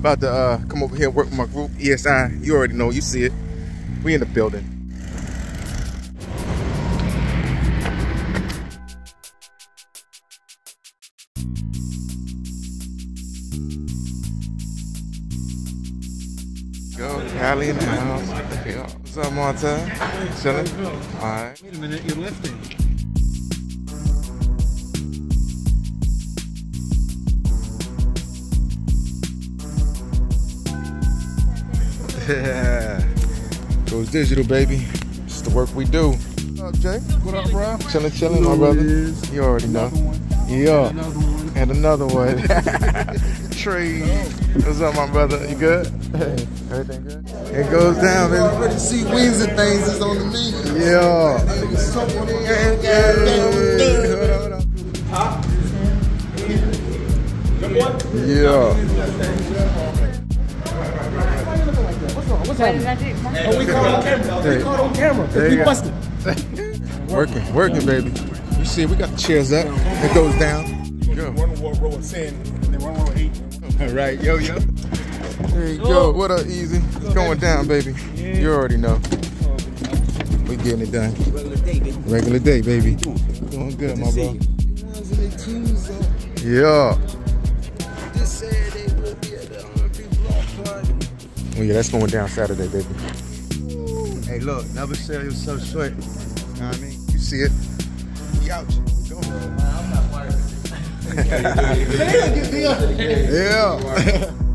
About to uh, come over here and work with my group, ESI. You already know, you see it. We in the building. Go, Callie in the house. What's up, Marta? Chilling? Alright. Wait a minute, you're lifting. It goes digital, baby. It's the work we do. What up, Jay? What up, bro? Chilling, chilling, my know what brother. it is. You already know. Another one. Yeah. Another one. And another one. Tree. What's up, my brother? You good? Everything good? It goes down, You already see wings and things is on the menu. Yeah. Nigga, Yeah. that Hold on, hold on. Yeah. What's happening? Oh, we caught on camera. Hey. We caught on camera. There Cause you we busted. Working, working, baby. You see, we got the chairs up. It goes down. Go. One row row of ten, and then one row of eight. All right, yo, yo. There you go. What up, Eazy? It's going down, baby. You already know. We getting it done. Regular day, baby. Regular day, baby. Doing good, my bro. Ones and they. Yeah. Oh, yeah, that's going down Saturday, baby. Hey, look, never said it was so short. You know what I mean? You see it? We out. Go. I'm not part of it. Yeah.